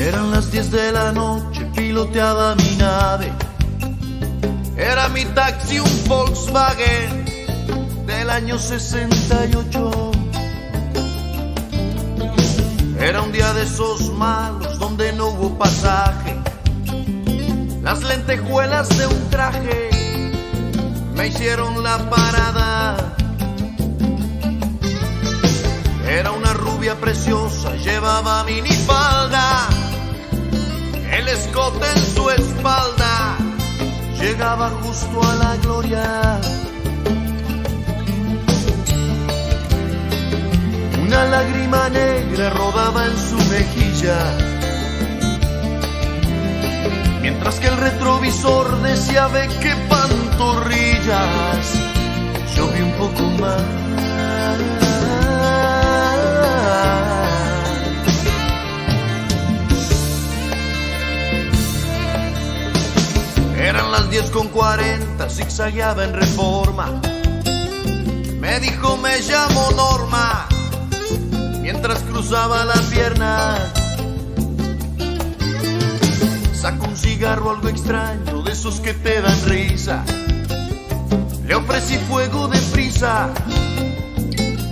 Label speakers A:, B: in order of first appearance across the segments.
A: Eran las 10 de la noche, piloteaba mi nave. Era mi taxi un Volkswagen del año 68. Era un día de esos malos donde no hubo pasaje. Las lentejuelas de un traje me hicieron la parada. Era una rubia preciosa, llevaba el escote en su espalda, llegaba justo a la gloria. Una lágrima negra rodaba en su mejilla, mientras que el retrovisor decía ve qué pantorrillas, yo un poco más. Eran las 10 con 40, zigzagueaba en reforma. Me dijo me llamo Norma, mientras cruzaba la pierna. Sacó un cigarro algo extraño, de esos que te dan risa. Le ofrecí fuego de prisa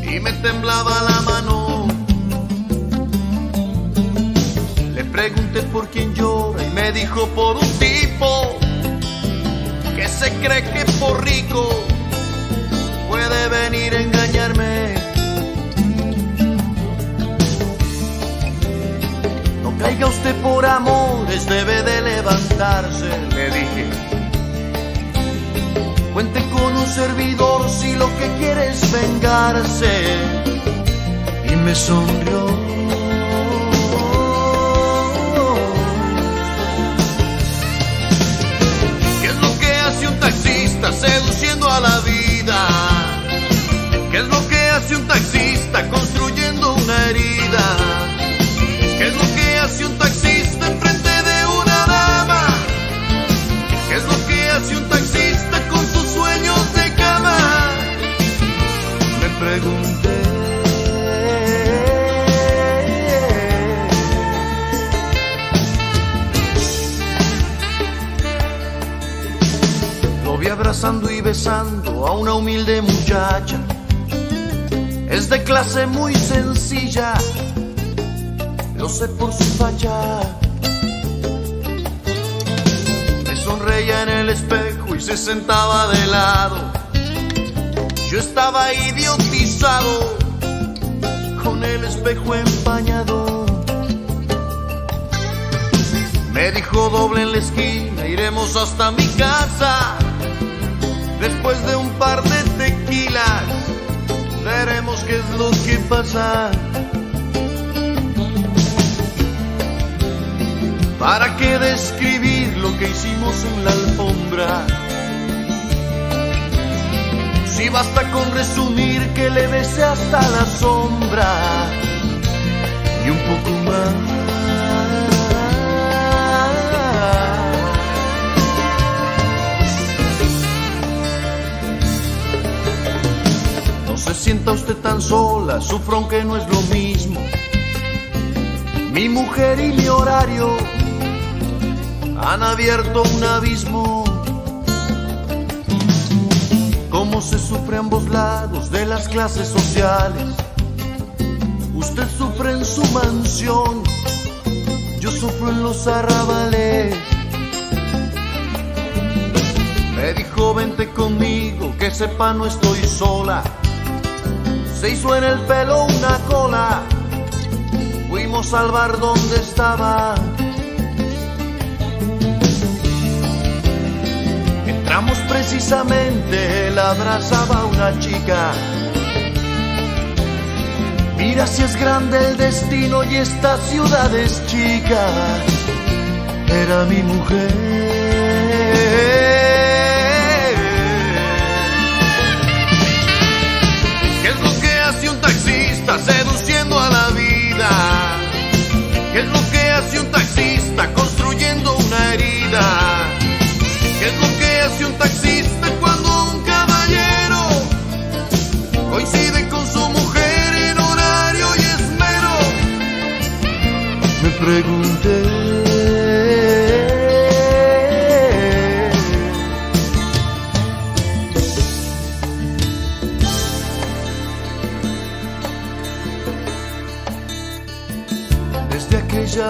A: y me temblaba la mano. Le pregunté por quién llora y me dijo por un tipo se cree que por rico puede venir a engañarme. No caiga usted por amores, debe de levantarse, le dije. Cuente con un servidor si lo que quiere es vengarse. Y me sonrió. Abrazando y besando a una humilde muchacha. Es de clase muy sencilla, lo sé por su facha. Me sonreía en el espejo y se sentaba de lado. Yo estaba idiotizado con el espejo empañado. Me dijo doble en la esquina, iremos hasta mi casa. Después de un par de tequilas, veremos qué es lo que pasa. ¿Para qué describir lo que hicimos en la alfombra? Si basta con resumir que le besé hasta la sombra y un poco más. Sola, sufro aunque no es lo mismo. Mi mujer y mi horario han abierto un abismo. Cómo se sufre a ambos lados de las clases sociales. Usted sufre en su mansión, yo sufro en los arrabales. Me dijo vente conmigo, que sepa no estoy sola. Se hizo en el pelo una cola, fuimos al bar donde estaba. Entramos precisamente, él abrazaba una chica Mira si es grande el destino y esta ciudad es chica. Era mi mujer. Seduciendo a la vida? ¿Qué es lo que hace un taxista construyendo una herida? ¿Qué es lo que hace un taxista cuando un caballero coincide con su mujer en horario y esmero? Me pregunté.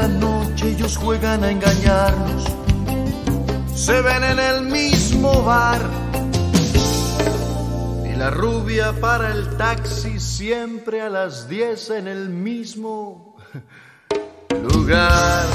A: Noche ellos juegan a engañarnos se ven en el mismo bar. Y la rubia para el taxi siempre a las 10 en el mismo lugar.